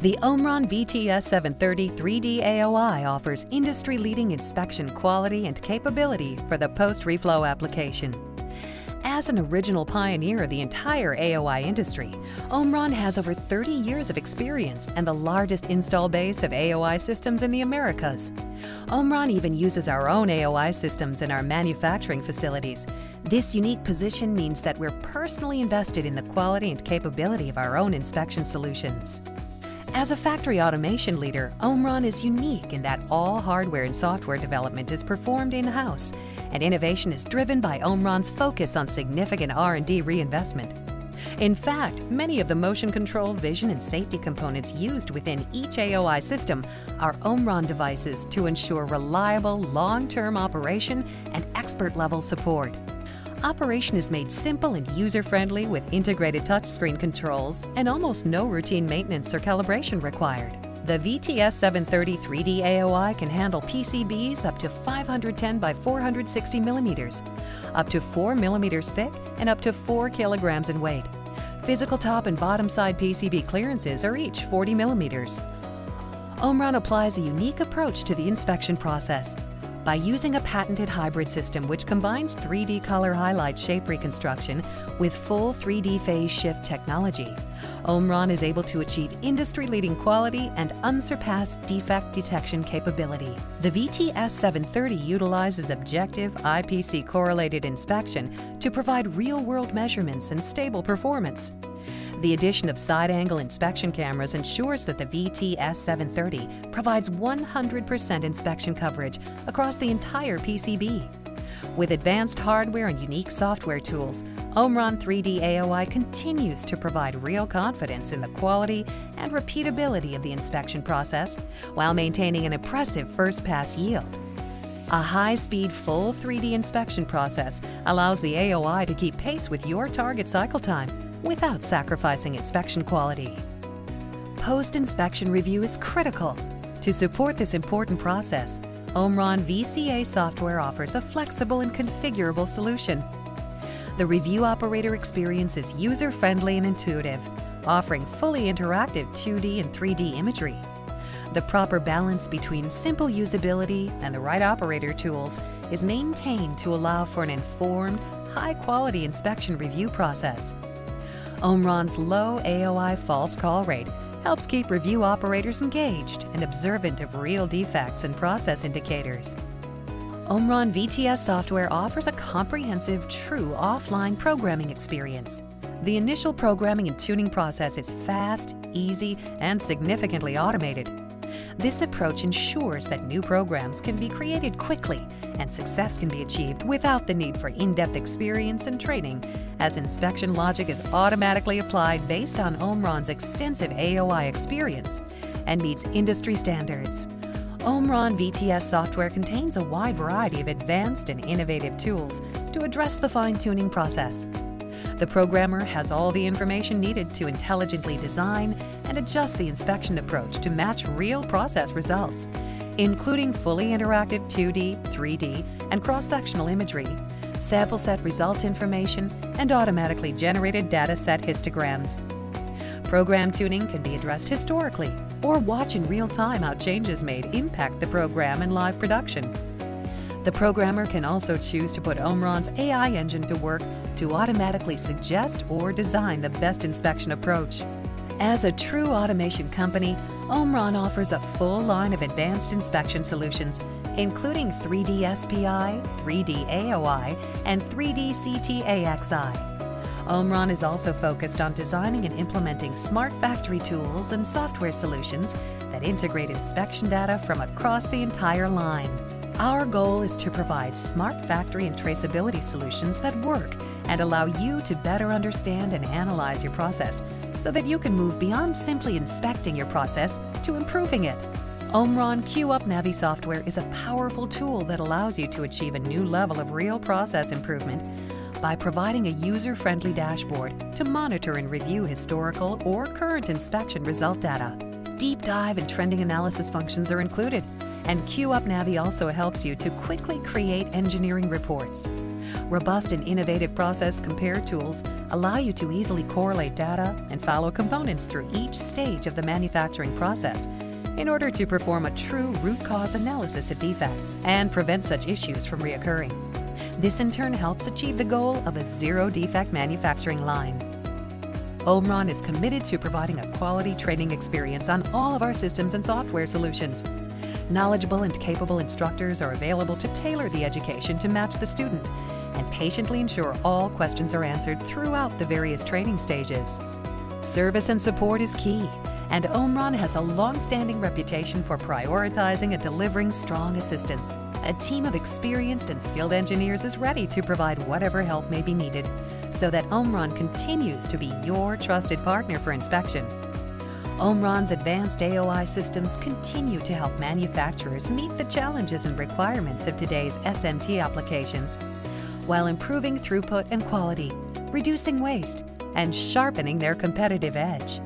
The Omron VTS 730 3D AOI offers industry-leading inspection quality and capability for the post-reflow application. As an original pioneer of the entire AOI industry, Omron has over 30 years of experience and the largest install base of AOI systems in the Americas. Omron even uses our own AOI systems in our manufacturing facilities. This unique position means that we're personally invested in the quality and capability of our own inspection solutions. As a factory automation leader, Omron is unique in that all hardware and software development is performed in-house, and innovation is driven by Omron's focus on significant R&D reinvestment. In fact, many of the motion control, vision, and safety components used within each AOI system are Omron devices to ensure reliable, long-term operation and expert-level support. Operation is made simple and user-friendly with integrated touchscreen controls and almost no routine maintenance or calibration required. The VTS 730 3D AOI can handle PCBs up to 510 by 460 millimeters, up to 4 millimeters thick and up to 4 kilograms in weight. Physical top and bottom side PCB clearances are each 40 millimeters. Omron applies a unique approach to the inspection process, by using a patented hybrid system which combines 3D color highlight shape reconstruction with full 3D phase shift technology, Omron is able to achieve industry-leading quality and unsurpassed defect detection capability. The VTS 730 utilizes objective IPC correlated inspection to provide real-world measurements and stable performance. The addition of side-angle inspection cameras ensures that the VTS 730 provides 100% inspection coverage across the entire PCB. With advanced hardware and unique software tools, Omron 3D AOI continues to provide real confidence in the quality and repeatability of the inspection process while maintaining an impressive first-pass yield. A high-speed full 3D inspection process allows the AOI to keep pace with your target cycle time without sacrificing inspection quality. Post-inspection review is critical. To support this important process, Omron VCA software offers a flexible and configurable solution. The review operator experience is user-friendly and intuitive, offering fully interactive 2D and 3D imagery. The proper balance between simple usability and the right operator tools is maintained to allow for an informed, high-quality inspection review process. Omron's low AOI false call rate helps keep review operators engaged and observant of real defects and process indicators. Omron VTS software offers a comprehensive, true offline programming experience. The initial programming and tuning process is fast, easy, and significantly automated. This approach ensures that new programs can be created quickly and success can be achieved without the need for in-depth experience and training, as inspection logic is automatically applied based on Omron's extensive AOI experience and meets industry standards. Omron VTS software contains a wide variety of advanced and innovative tools to address the fine-tuning process. The programmer has all the information needed to intelligently design and adjust the inspection approach to match real process results, including fully interactive 2D, 3D, and cross-sectional imagery, sample set result information, and automatically generated data set histograms. Program tuning can be addressed historically or watch in real time how changes made impact the program in live production. The programmer can also choose to put Omron's AI engine to work to automatically suggest or design the best inspection approach. As a true automation company, Omron offers a full line of advanced inspection solutions, including 3D SPI, 3D AOI, and 3D CT-AXI. Omron is also focused on designing and implementing smart factory tools and software solutions that integrate inspection data from across the entire line. Our goal is to provide smart factory and traceability solutions that work and allow you to better understand and analyze your process so that you can move beyond simply inspecting your process to improving it. Omron QUp Navi software is a powerful tool that allows you to achieve a new level of real process improvement by providing a user-friendly dashboard to monitor and review historical or current inspection result data. Deep dive and trending analysis functions are included, and QUp Navi also helps you to quickly create engineering reports. Robust and innovative process compare tools allow you to easily correlate data and follow components through each stage of the manufacturing process in order to perform a true root cause analysis of defects and prevent such issues from reoccurring. This in turn helps achieve the goal of a zero defect manufacturing line. Omron is committed to providing a quality training experience on all of our systems and software solutions. Knowledgeable and capable instructors are available to tailor the education to match the student and patiently ensure all questions are answered throughout the various training stages. Service and support is key, and Omron has a long-standing reputation for prioritizing and delivering strong assistance. A team of experienced and skilled engineers is ready to provide whatever help may be needed so that Omron continues to be your trusted partner for inspection. Omron's advanced AOI systems continue to help manufacturers meet the challenges and requirements of today's SMT applications while improving throughput and quality, reducing waste, and sharpening their competitive edge.